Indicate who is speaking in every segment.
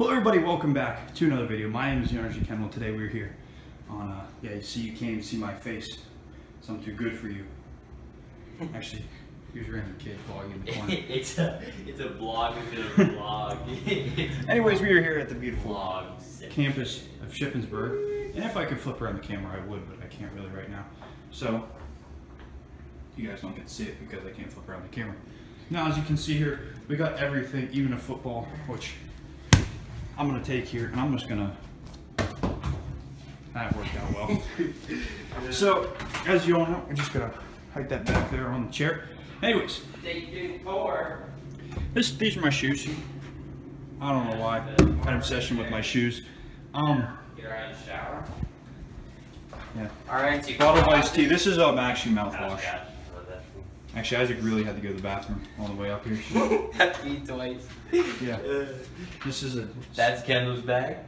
Speaker 1: Hello everybody, welcome back to another video. My name is Energy Kendall. Today we're here on, uh, yeah, you see, you can't even see my face. So I'm too good for you. Actually, here's a random kid vlogging in the corner.
Speaker 2: it's a it's a vlog within a vlog.
Speaker 1: Anyways, we are here at the beautiful
Speaker 2: vlog.
Speaker 1: campus of Shippensburg. And if I could flip around the camera, I would, but I can't really right now. So, you guys don't get to see it because I can't flip around the camera. Now, as you can see here, we got everything, even a football, which I'm gonna take here, and I'm just gonna. That worked out well. so, as you all know, I'm just gonna hike that back there on the chair. Anyways, this these are my shoes. I don't know why. I had an obsession with my shoes. Um,
Speaker 2: Get her out of the shower.
Speaker 1: yeah.
Speaker 2: Alright, so
Speaker 1: Bottle of iced tea. This is um actually mouthwash. Actually, Isaac really had to go to the bathroom all the way up here.
Speaker 2: That's me twice.
Speaker 1: yeah. Uh, this is a.
Speaker 2: That's Kendall's bag.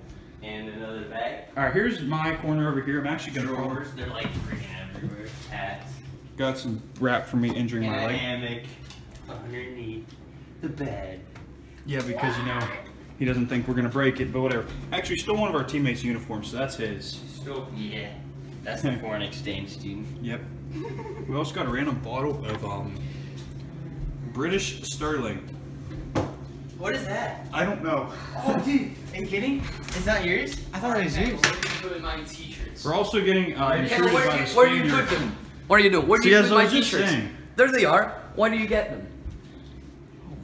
Speaker 2: And another bag.
Speaker 1: All right. Here's my corner over here. I'm actually gonna.
Speaker 2: Drawers, they're like freaking everywhere. Hats.
Speaker 1: Got some wrap for me injuring
Speaker 2: And
Speaker 1: my leg.
Speaker 2: hammock underneath the bed.
Speaker 1: Yeah, because you know he doesn't think we're gonna break it, but whatever. Actually, still one of our teammates' uniforms, so that's his.
Speaker 2: So, yeah. That's the foreign exchange student.
Speaker 1: Yep. We also got a random bottle of um British Sterling.
Speaker 2: What is that?
Speaker 1: I don't know.
Speaker 2: Oh, dude, are you kidding? It's not yours? I thought it was yours.
Speaker 3: put in my t-shirts.
Speaker 1: We're also getting uh, intruded
Speaker 3: where,
Speaker 1: by the
Speaker 3: you, where do you put them? What are you doing? Where do
Speaker 1: See,
Speaker 3: you
Speaker 1: as
Speaker 3: put my t-shirts? There they are. Why do you get them?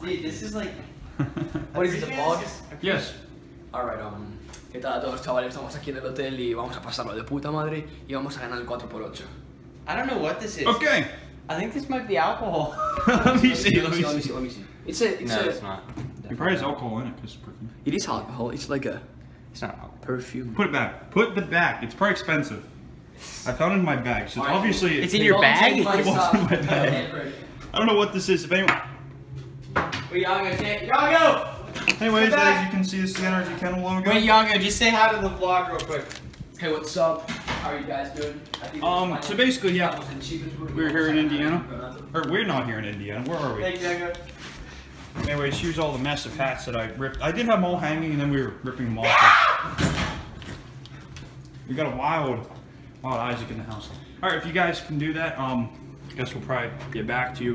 Speaker 2: Dude, this is like.
Speaker 3: What is it, a vlog?
Speaker 1: yes.
Speaker 3: Alright, um, ¿qué tal a todos chavales? Estamos aquí en el hotel y vamos a pasarlo de puta madre y vamos a ganar el 4x8.
Speaker 2: I don't know what this is.
Speaker 1: Okay.
Speaker 2: I think this might be alcohol.
Speaker 1: let me see.
Speaker 3: Let
Speaker 1: Let
Speaker 3: me
Speaker 1: me
Speaker 3: see, let me
Speaker 1: see.
Speaker 3: see, let me see. It's a, it's
Speaker 2: no,
Speaker 3: a,
Speaker 2: it's not.
Speaker 1: There probably has alcohol in it because perfume.
Speaker 3: it is alcohol. It's like a
Speaker 2: It's not alcohol.
Speaker 3: perfume.
Speaker 1: Put it back. Put the back. It's probably expensive. I found it in my bag, so it's obviously
Speaker 2: It's in your bag?
Speaker 1: It was in my bag. I don't know what this is. If anyone,
Speaker 2: Wait, Yango, say, Yango!
Speaker 1: anyways,
Speaker 2: Come back.
Speaker 1: as you can see, this is the Energy Kendall logo.
Speaker 2: Wait, Yango, just say hi to the vlog real quick.
Speaker 3: Hey, what's up? How are you guys doing? I think
Speaker 1: Um, so basically, yeah,
Speaker 3: That was in Shippensburg.
Speaker 1: we're here in Indiana. Or we're not here in Indiana. Where are we?
Speaker 2: Thank you, Yango.
Speaker 1: Anyways, here's all the mess of hats that I ripped. I did have them all hanging, and then we were ripping them off. We got a wild, wild Isaac in the house. All right, if you guys can do that, um, I guess we'll probably get back to you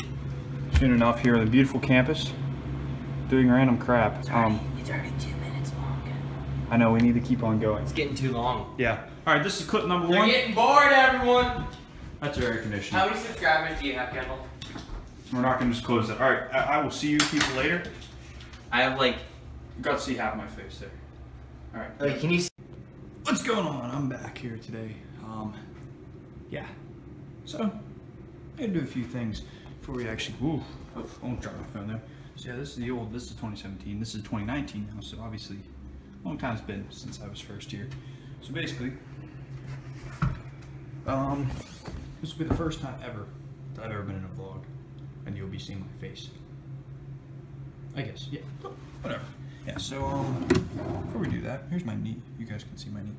Speaker 1: soon enough here on the beautiful campus, doing random crap. Um,
Speaker 3: It's already two minutes long.
Speaker 1: I know we need to keep on going.
Speaker 2: It's getting too long.
Speaker 1: Yeah. All right, this is clip number
Speaker 2: They're
Speaker 1: one.
Speaker 2: getting bored, everyone.
Speaker 1: That's your air conditioning.
Speaker 2: How many subscribers do you have, Kendall?
Speaker 1: We're not gonna just close that. All right, I, I will see you people later.
Speaker 2: I have like.
Speaker 1: You got to see half my face there. All right.
Speaker 2: Wait, can you? See?
Speaker 1: What's going on? I'm back here today. Um, yeah. So, I had to do a few things before we actually. Ooh, oh, I won't drop my phone there. So yeah, this is the old. This is 2017. This is 2019 now. So obviously, long time's been since I was first here. So basically, um, this will be the first time ever that I've ever been in a vlog, and you'll be seeing my face. I guess. Yeah. Whatever. Yeah. So um, before we do that, here's my knee. You guys can see my knee.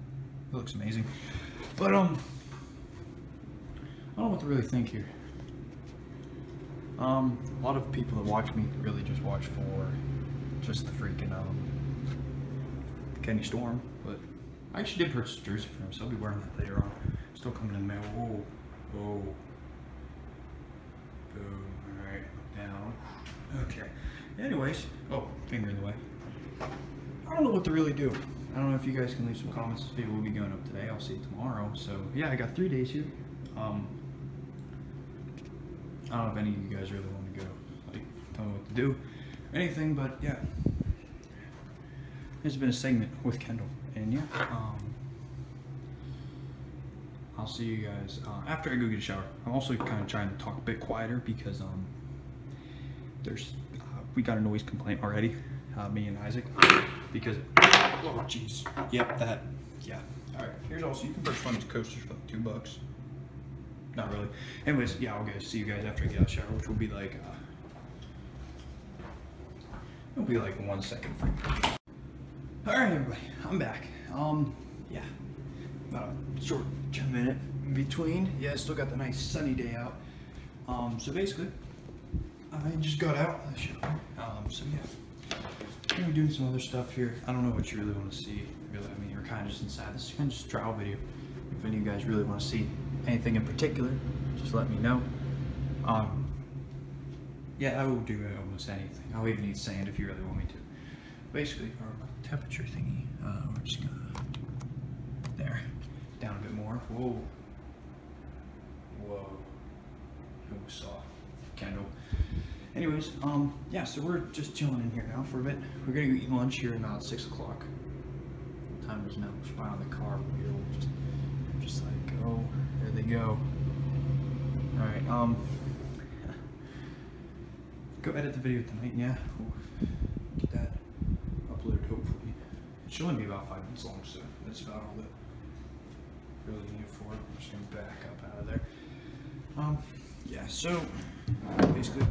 Speaker 1: It looks amazing. But um, I don't know what to really think here. Um, a lot of people that watch me really just watch for just the freaking um Kenny Storm, but I actually did purchase a jersey for him, so I'll be wearing that later on. Still coming in the mail. Whoa, whoa. Boom. All right, down. Okay. Anyways, oh, finger in the way. I don't know what to really do. I don't know if you guys can leave some comments. Maybe we'll be going up today. I'll see you tomorrow. So yeah, I got three days here. Um, I don't know if any of you guys really want to go. Like, tell me what to do, anything. But yeah, has been a segment with Kendall, and yeah, um, I'll see you guys uh, after I go get a shower. I'm also kind of trying to talk a bit quieter because um, there's uh, we got a noise complaint already, uh, me and Isaac, because oh jeez, yep that yeah. All right, here's also you can purchase one of these coasters for like two bucks. Not really. Anyways, yeah, I'll guys see you guys after I get out of the shower, which will be like uh, it'll be like one second. All right, everybody, I'm back. Um, yeah, about a short 10 minute in between. Yeah, still got the nice sunny day out. Um, so basically, I just got out of the shower. Um, so yeah. We're doing some other stuff here. I don't know what you really want to see. Really, I mean, we're kind of just inside. This is kind of just trial video. If any of you guys really want to see anything in particular, just let me know. Um, yeah, I will do almost anything. I'll even eat sand if you really want me to. Basically, our temperature thingy. Uh, we're just gonna there, down a bit more. Whoa, whoa. Almost saw Kendall. Anyways, um, yeah, so we're just chilling in here now for a bit. We're gonna go eat lunch here about six o'clock. Time is now? We're on the car wheel. Just, just like, oh, there they go. All right, um, go edit the video tonight. Yeah, Ooh. get that uploaded hopefully. Should only be about five minutes long, so that's about all that really need for. I'm just gonna back up out of there. Um, yeah, so basically,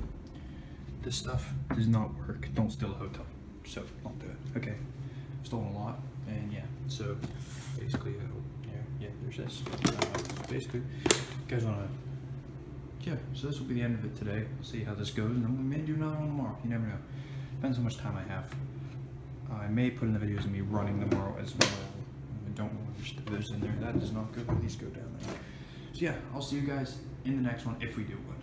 Speaker 1: this stuff does not work. Don't steal a hotel. So don't do it. Okay, stolen a lot, and yeah. So basically, uh, yeah, yeah. There's this. Uh, basically, guys wanna. Yeah, so this will be the end of it today. We'll see how this goes, and we may do another one tomorrow. You never know. Depends how much time I have. I may put in the videos of me running tomorrow as well. I don't to push those in there. That is not good. Please go down there. So yeah, I'll see you guys in the next one if we do one.